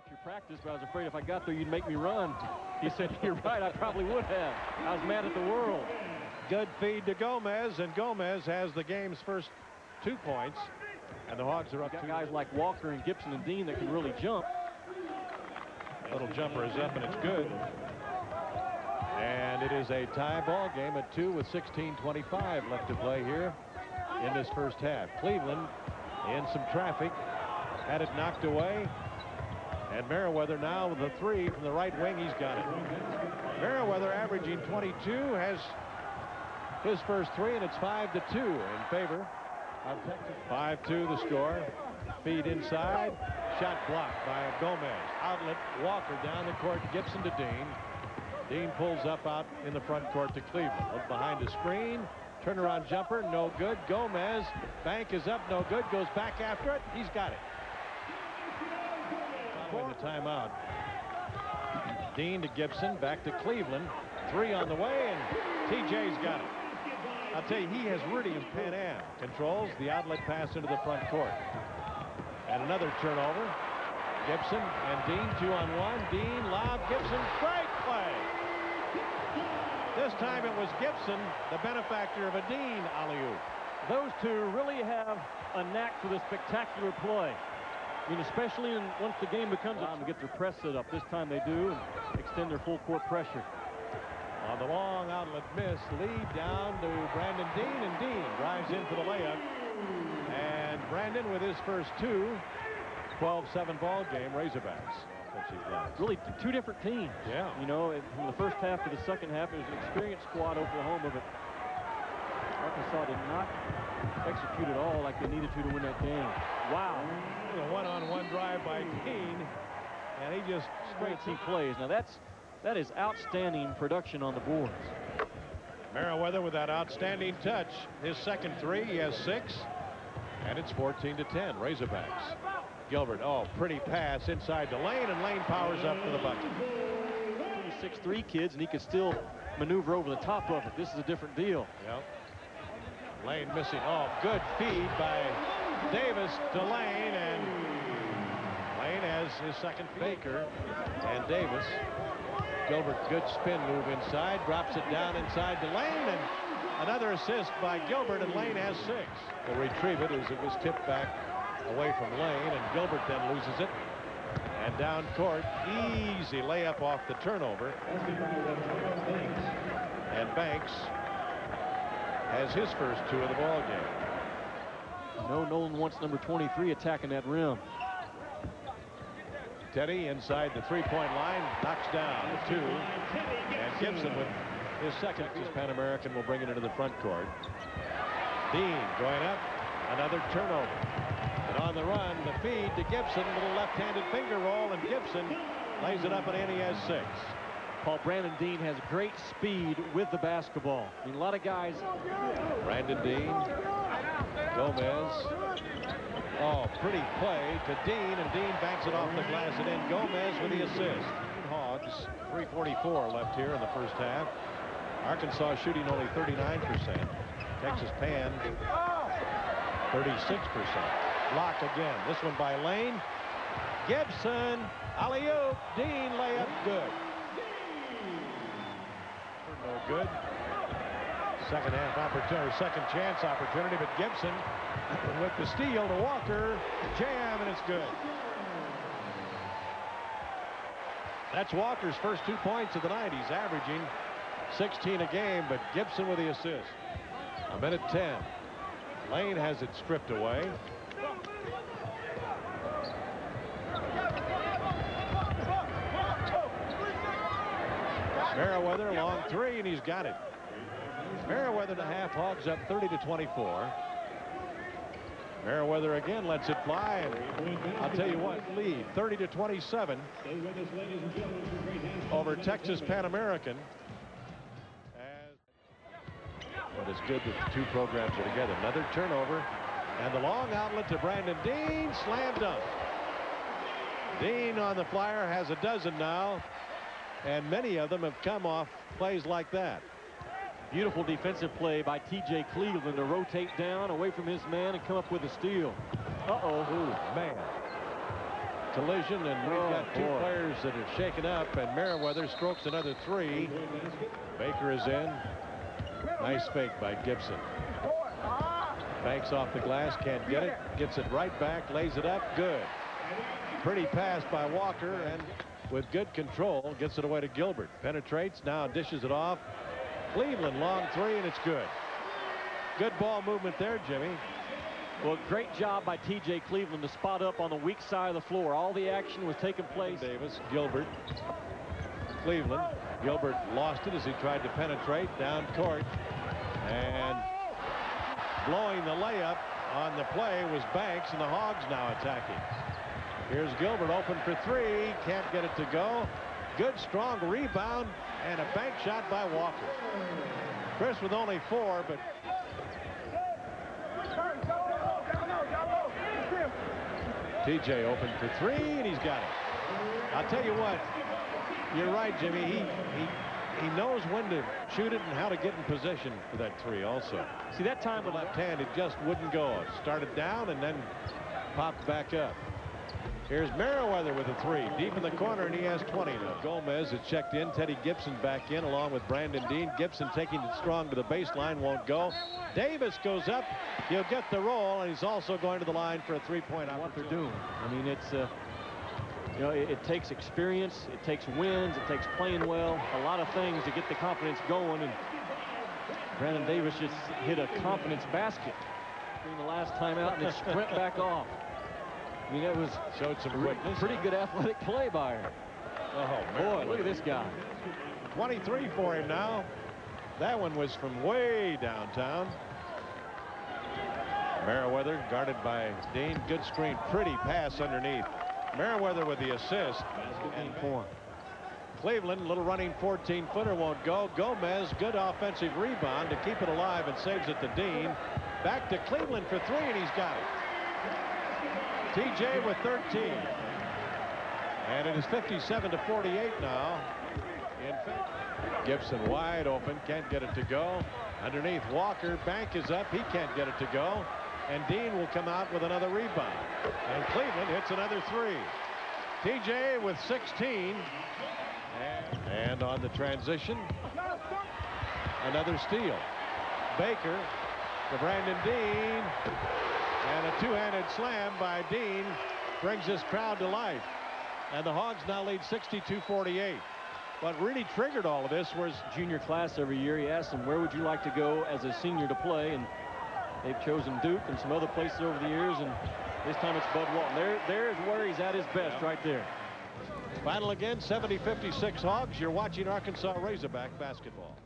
watch your practice, but I was afraid if I got there, you'd make me run. He said, you're right, I probably would have. I was mad at the world. Good feed to Gomez, and Gomez has the game's first two points. And the Hogs are up got two. guys like Walker and Gibson and Dean that can really jump. Little jumper is up, and it's good. And it is a tie ball game at two with 16.25 left to play here in this first half. Cleveland in some traffic, had it knocked away. And Merriweather now with a three from the right wing. He's got it. Merriweather averaging 22 has his first three, and it's 5 to 2 in favor of Texas. 5 2 the score. Feed inside. Shot blocked by Gomez. Outlet Walker down the court. Gibson to Dean. Dean pulls up out in the front court to Cleveland. Look behind the screen. Turnaround jumper, no good. Gomez, bank is up, no good. Goes back after it. He's got it. The timeout. Dean to Gibson, back to Cleveland. Three on the way, and TJ's got it. I'll tell you, he has really in Pan Am. Controls the outlet pass into the front court. And another turnover. Gibson and Dean, two on one. Dean, lob, Gibson, great play. This time it was Gibson, the benefactor of a Dean alley-oop. Those two really have a knack for the spectacular play. I mean, especially in, once the game becomes time to get their press set up. This time they do and extend their full court pressure. On the long outlet miss, lead down to Brandon Dean, and Dean drives in for the layup. And Brandon with his first two, 12-7 ball game, Razorbacks. Really two different teams. Yeah. You know, from the first half to the second half, it was an experienced squad, Oklahoma, but Arkansas did not execute at all like they needed to to win that game. Wow. A one-on-one drive by Dean, and he just straight team plays. Now that's that is outstanding production on the boards. Merriweather with that outstanding touch. His second three, he has six. And it's 14 to 10, Razorbacks. Gilbert, oh, pretty pass inside the lane, and Lane powers up to the bucket. Six three kids, and he could still maneuver over the top of it. This is a different deal. Yep. Lane missing. Oh, good feed by Davis to Lane, and Lane has his second Baker and Davis. Gilbert, good spin move inside, drops it down inside the lane, and another assist by Gilbert, and Lane has six. Will retrieve it as it was tipped back away from Lane, and Gilbert then loses it. And down court, easy layup off the turnover. And Banks has his first two of the ball game. No, Nolan wants number 23 attacking that rim. Teddy inside the three-point line, knocks down the two. And Gibson with his second Texas Pan American will bring it into the front court. Dean going up, another turnover. And on the run, the feed to Gibson, little left-handed finger roll, and Gibson lays it up and in. He has six. Paul Brandon Dean has great speed with the basketball. I mean, a lot of guys. Brandon Dean, Gomez. Oh, pretty play to Dean, and Dean banks it off the glass, and then Gomez with the assist. Hogs, 344 left here in the first half. Arkansas shooting only 39%. Texas Pan, 36%. Block again. This one by Lane. Gibson, alley-oop, Dean layup, good. Good. Second half opportunity, second chance opportunity, but Gibson with the steal to Walker, jam, and it's good. That's Walker's first two points of the night. He's averaging 16 a game, but Gibson with the assist. A minute 10. Lane has it stripped away. Long three, and he's got it. Merriweather to half hogs up 30 to 24. Merriweather again lets it fly, and I'll tell you what, lead 30 to 27 over Texas Pan American. But it's good that the two programs are together. Another turnover, and the long outlet to Brandon Dean, slam dunk. Dean on the flyer has a dozen now, and many of them have come off plays like that. Beautiful defensive play by T.J. Cleveland to rotate down away from his man and come up with a steal. Uh-oh. Man. collision, and we've Oh, got two boy. players that are shaken up, and Meriwether strokes another three. Baker is in. Nice fake by Gibson. Banks off the glass, can't get it. Gets it right back, lays it up, good. Pretty pass by Walker, and with good control, gets it away to Gilbert. Penetrates, now dishes it off. Cleveland, long three, and it's good. Good ball movement there, Jimmy. Well, great job by T.J. Cleveland to spot up on the weak side of the floor. All the action was taking place. Davis, Gilbert, Cleveland. Gilbert lost it as he tried to penetrate down court. And blowing the layup on the play was Banks, and the Hogs now attacking. Here's Gilbert open for three. Can't get it to go. Good, strong rebound, and a bank shot by Walker. Chris with only four, but TJ open for three, and he's got it. I'll tell you what, you're right, Jimmy. He he he knows when to shoot it and how to get in position for that three also. See, that time With left hand, it just wouldn't go. It started down and then popped back up. Here's Meriwether with a three, deep in the corner, and he has 20 now. Gomez has checked in. Teddy Gibson back in along with Brandon Dean. Gibson taking it strong to the baseline, won't go. Davis goes up. He'll get the roll, and he's also going to the line for a three-point what they're doing. I mean, it's uh, you know, it, it takes experience, it takes wins, it takes playing well, a lot of things to get the confidence going. And Brandon Davis just hit a confidence basket during the last time out and then sprint back off. I mean, that was Showed some quickness. pretty good athletic play by her. Oh, Boy, look at this guy. 23 for him now. That one was from way downtown. Meriwether guarded by Dean. Good screen. Pretty pass underneath. Meriwether with the assist. And for him. Cleveland, little running 14 footer won't go. Gomez, good offensive rebound to keep it alive and saves it to Dean. Back to Cleveland for three, and he's got it. TJ with 13. And it is 57 to 48 now. In fact, Gibson wide open, can't get it to go. Underneath Walker, Bank is up, he can't get it to go. And Dean will come out with another rebound. And Cleveland hits another three. TJ with 16. And, on the transition, another steal. Baker to Brandon Dean. And a two-handed slam by Dean brings this crowd to life. And the Hogs now lead 62-48. What really triggered all of this was Junior class every year. He asked them, where would you like to go as a senior to play? And they've chosen Duke and some other places over the years. And this time it's Bud Walton. There, there's where he's at his best right there. final again, 70-56 Hogs. You're watching Arkansas Razorback basketball.